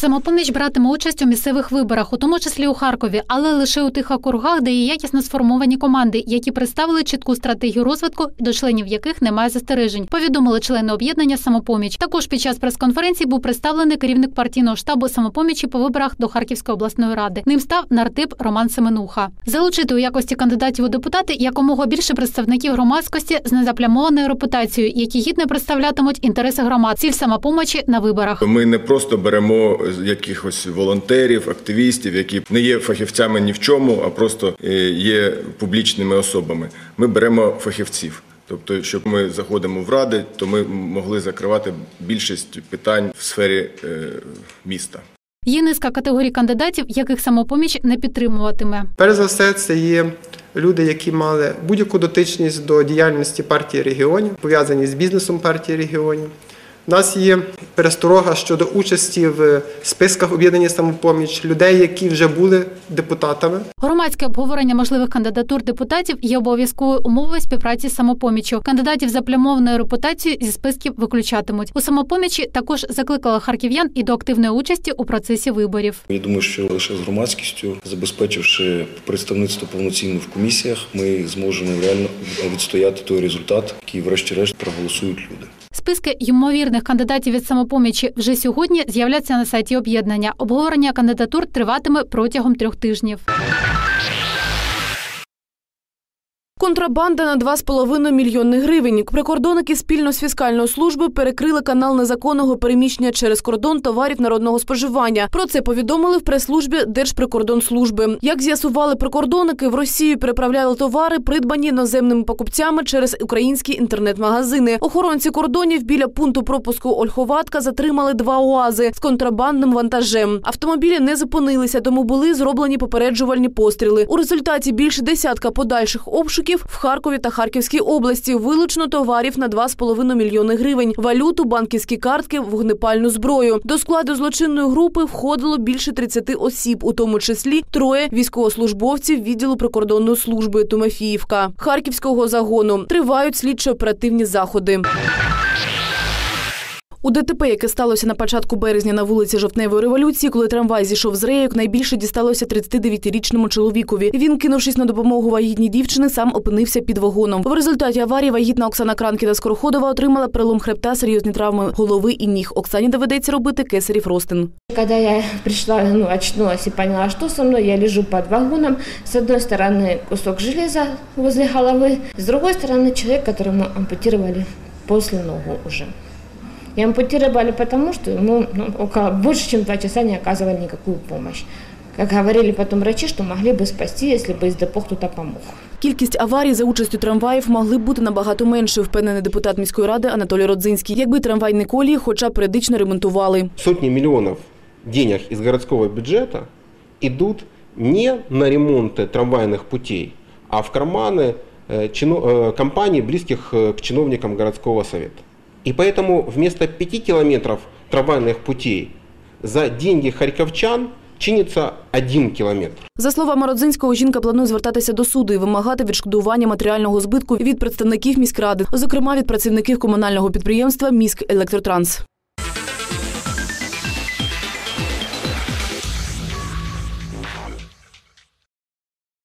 Самопоміч братиме участь у місцевих виборах, у тому числі у Харкові, але лише у тих округах, де є якісно сформовані команди, які представили чітку стратегію розвитку, до членів яких немає застережень. Повідомили члени об'єднання самопоміч. Також під час прес-конференції був представлений керівник партійного штабу самопомічі по виборах до Харківської обласної ради. Ним став нартип Роман Семенуха. Залучити у якості кандидатів у депутати якомога більше представників громадськості з незаплямованою репутацією, які гідно представлятимуть інтереси громад. Ціль самопомочі на виборах. Ми не просто беремо якихось волонтерів, активістів, які не є фахівцями ні в чому, а просто е, є публічними особами. Ми беремо фахівців. Тобто, щоб ми заходимо в ради, то ми могли закривати більшість питань в сфері е, міста. Є низка категорій кандидатів, яких самопоміч не підтримуватиме. Перш за все, це є люди, які мали будь-яку дотичність до діяльності партії регіонів, пов'язані з бізнесом партії регіонів. У нас є пересторога щодо участі в списках об'єднання самопоміч людей, які вже були депутатами. Громадське обговорення можливих кандидатур депутатів є обов'язковою умовою співпраці з самопоміччю. Кандидатів за плямованою репутацією зі списків виключатимуть. У самопомічі також закликали харків'ян і до активної участі у процесі виборів. Я думаю, що лише з громадськістю, забезпечивши представництво повноцінно в комісіях, ми зможемо реально відстояти той результат, який, врешті-решт, проголосують люди. Списки ймовірних кандидатів від самопомічі вже сьогодні з'являться на сайті об'єднання. Обговорення кандидатур триватиме протягом трьох тижнів. Контрабанда на 2,5 мільйони гривень. Прикордонники спільно з фіскальною службою перекрили канал незаконного переміщення через кордон товарів народного споживання. Про це повідомили в прес-службі Держприкордонслужби. Як з'ясували прикордонники, в Росію переправляли товари, придбані іноземними покупцями через українські інтернет-магазини. Охоронці кордонів біля пункту пропуску Ольховатка затримали два уази з контрабандним вантажем. Автомобілі не зупинилися, тому були зроблені попереджувальні постріли. У результаті більше десятка подальших обшуків в Харкові та Харківській області вилучено товарів на 2,5 мільйони гривень, валюту, банківські картки, вогнепальну зброю. До складу злочинної групи входило більше 30 осіб, у тому числі троє військовослужбовців відділу прикордонної служби Тимофіївка Харківського загону. Тривають слідчо-оперативні заходи. У ДТП, яке сталося на початку березня на вулиці Жовтневої революції, коли трамвай зійшов з рейок, найбільше дісталося 39-річному чоловікові. Він, кинувшись на допомогу вагітній дівчини, сам опинився під вагоном. В результаті аварії вагітна Оксана Кранкіна Скороходова отримала перелом хребта, серйозні травми голови і ніг. Оксані доведеться робити кесарів ростин. Когда я пришла, ну, очнулась и поняла, что со мной, я лежу под вагоном. С одной стороны кусок железа возле головы, с другой стороны человек, которому ампутировали после ногу уже. И ампутировали потому, что ему ну, около, больше, чем два часа не оказывали никакую помощь. Как говорили потом врачи, что могли бы спасти, если бы из депо кто-то помог. Кількість аварій за участю трамваїв могли б бути набагато меншою, впевнений депутат міської ради Анатолій Родзинський, якби трамвайні колії хоча б періодично ремонтували. Сотни миллионов денег из городского бюджета идут не на ремонты трамвайных путей, а в карманы э, чино- э, компаний, близких э, к чиновникам городского совета. И поэтому вместо 5 километров трамвайных путей за деньги харьковчан чиниться один кілометр. За словами Родзинського, жінка планує звертатися до суду і вимагати відшкодування матеріального збитку від представників міськради, зокрема від працівників комунального підприємства Міськ Електротранс.